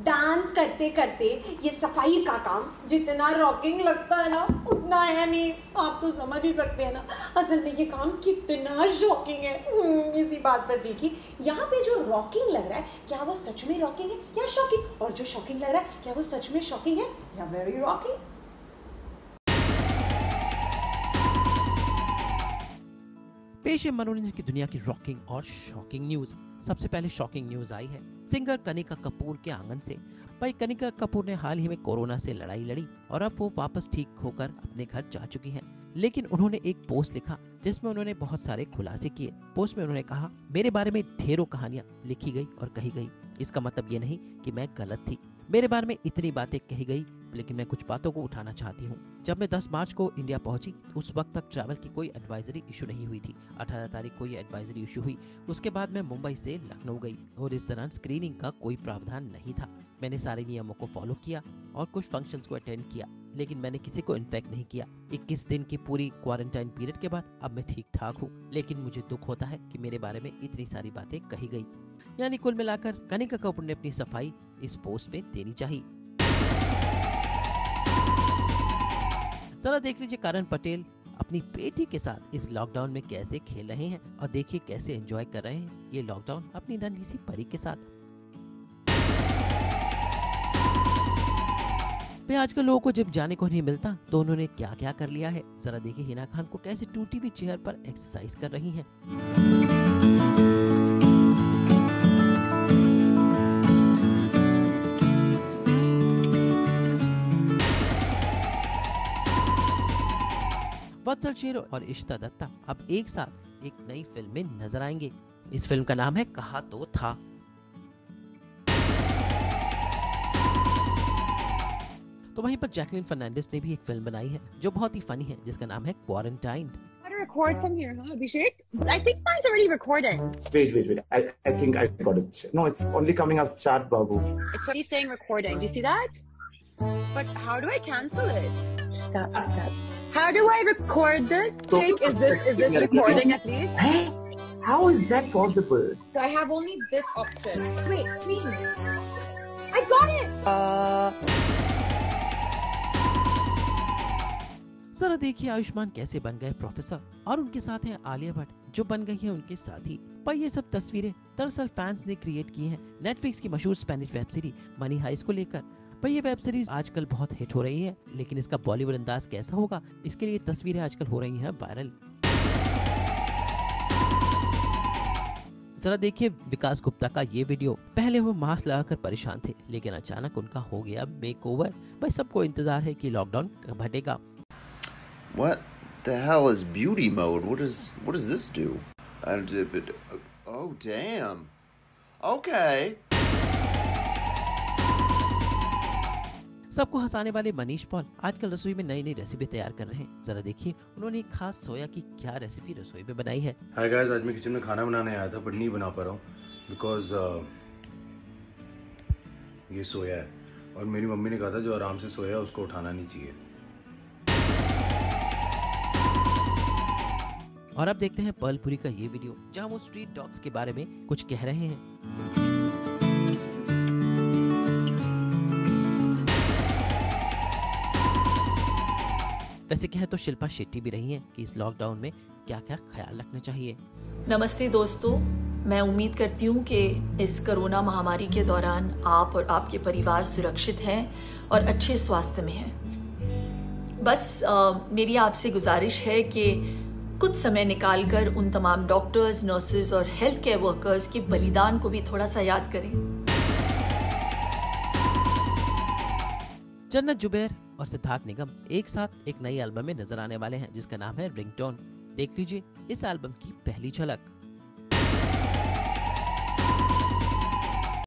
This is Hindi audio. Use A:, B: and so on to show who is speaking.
A: डांस करते करते ये सफ़ाई का काम जितना रॉकिंग लगता है ना उतना है नहीं आप तो समझ ही सकते हैं ना असल में ये काम कितना शॉकिंग है इसी बात पर देखिए यहाँ पे जो रॉकिंग लग रहा है क्या वो सच में रॉकिंग है या शॉकिंग और जो शॉकिंग लग रहा है क्या वो सच में शॉकिंग है या वेरी रॉकिंग
B: पेश मनोरंजन की दुनिया की रॉकिंग और शॉकिंग न्यूज़ सबसे पहले शॉकिंग न्यूज़ आई है। सिंगर कनिका कपूर के आँगन से। भाई कनिका कपूर ने हाल ही में कोरोना से लड़ाई लड़ी और अब वो वापस ठीक होकर अपने घर जा चुकी हैं। लेकिन उन्होंने एक पोस्ट लिखा जिसमें उन्होंने बहुत सारे खुलासे किए। पोस्ट में उन्होंने कहा, मेरे बारे में ढेरों कहानियाँ लिखी गई और कही गई। इसका मतलब ये नहीं कि मैं गलत थी। मेरे बारे में इतनी बातें कही गई, लेकिन मैं कुछ बातों को उठाना चाहती हूँ। जब मैं 10 मार्च को इंडिया पहुँची, उस वक्त तक ट्रैवल की कोई एडवाइजरी इशू नहीं हुई थी। 18 तारीख को ये एडवाइजरी इशू हुई। उसके बाद मैं मुंबई से लखनऊ गई और इस दौरान स्क्रीनिंग का कोई प्रावधान नहीं था। मैंने सारे नियमों को फॉलो किया और कुछ फ़ंक्शंस को अटेंड किया, लेकिन मैंने किसी को इन्फेक्ट नहीं किया। 21 दिन की पूरी क्वारंटाइन पीरियड के बाद अब मैं ठीक ठाक हूँ, लेकिन मुझे दुख होता है कि मेरे बारे में इतनी सारी बातें कही गई। यानी कुल मिलाकर कनिका कपूर ने अपनी सफ़ाई इस पोस्ट में देनी चाहिए। जरा देख लीजिए करण पटेल अपनी बेटी के साथ इस लॉकडाउन में कैसे खेल रहे हैं और देखिए कैसे एंजॉय कर रहे हैं ये लॉकडाउन अपनी नन्ही सी परी के साथ। पे आजकल लोगों को जब जाने को नहीं मिलता तो उन्होंने क्या क्या कर लिया है? जरा देखिए हिना खान को कैसे टूटी हुई चेयर पर एक्सरसाइज कर रही हैं। वत्सल शेर और इश्ता दत्ता अब एक साथ एक नई फ़िल्म में नज़र आएँगे इस फ़िल्म का नाम है कहा तो था तो वहीं पर जैकलिन फर्नांडिस ने भी एक फ़िल्म बनाई है जो बहुत ही फनी है जिसका नाम है
C: to record from here, huh, Abhishek? I think mine's already recording.
D: Wait, wait, wait. I, I think I got it. No, it's only coming as chat, Babu.
C: It's already saying recording. Do you see that? But how do I cancel it? Stop, stop. How do I record this?
D: So-
C: Jake, is this is this recording at least?
D: Hey, how is that possible?
C: So I have only this option. Wait, screen. I got it. Uh.
B: जरा देखिए आयुष्मान कैसे बन गए प्रोफेसर और उनके साथ हैं आलिया भट्ट जो बन गई है उनके साथी पर ये सब तस्वीरें दरअसल फैंस ने क्रिएट की हैं नेटफ्लिक्स की मशहूर स्पेनिश वेब सीरीज़ मनी हाइस को लेकर पर ये वेब सीरीज़ आजकल बहुत हिट हो रही है, लेकिन इसका बॉलीवुड अंदाज कैसा होगा इसके लिए तस्वीरें आजकल हो रही हैं वायरल जरा देखिए विकास गुप्ता का ये वीडियो पहले वो मास्क लगाकर परेशान थे, लेकिन अचानक उनका हो गया मेक ओवर भाई, सबको इंतज़ार है कि लॉकडाउन कब हटेगा
E: What the hell is beauty mode? What is, what does this do? I oh damn. Okay.
B: सबको हंसाने वाले मनीष पॉल आजकल रसोई में नई नई रेसिपी तैयार कर रहे हैं। जरा देखिए उन्होंने एक खास सोया की क्या रेसिपी रसोई में बनाई है।
F: हाय गाइस आज मैं किचन में खाना बनाने आया था पर नहीं बना पा रहा हूँ बिकॉज़ uh, ये सोया है। और मेरी मम्मी ने कहा था जो आराम से सोया है उसको उठाना नहीं चाहिए।
B: और अब देखते हैं पर्लपुरी का ये वीडियो जहाँ वो स्ट्रीट डॉग्स के बारे में कुछ कह रहे हैं। वैसे कहे तो शिल्पा शेट्टी भी रही हैं कि इस लॉकडाउन में क्या क्या ख्याल रखना चाहिए?
G: नमस्ते दोस्तों मैं उम्मीद करती हूँ कि इस कोरोना महामारी के दौरान आप और आपके परिवार सुरक्षित हैं और अच्छे स्वास्थ्य में हैं। बस अ, मेरी आपसे गुजारिश है कि कुछ समय निकालकर उन तमाम डॉक्टर्स नर्सेज और हेल्थ केयर वर्कर्स के बलिदान को भी थोड़ा सा याद करें।
B: जन्नत जुबैर और सिद्धार्थ निगम एक साथ एक नई एल्बम में नज़र आने वाले हैं, जिसका नाम है रिंगटोन देख लीजिए, इस एल्बम की पहली झलक।